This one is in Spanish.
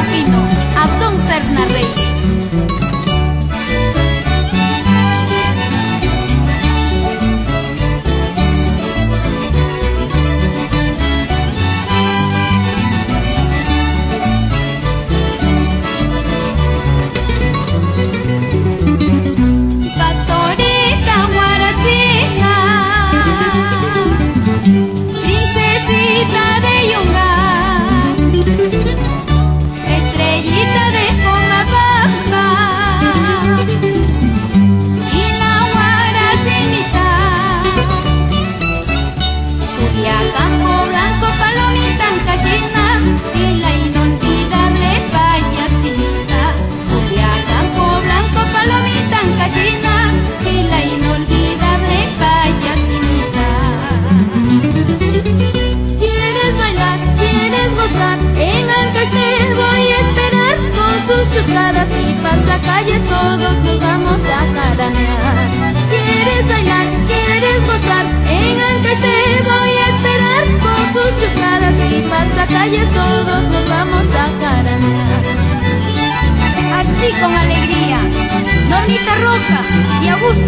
Nauquino, Abdón Cernarrey. Calles todos nos vamos a jaranear. ¿Quieres bailar? ¿Quieres gozar? En Ancash te voy a esperar con sus chucadas y calles todos nos vamos a jaranear. Así con alegría, Normita Roja y Augusto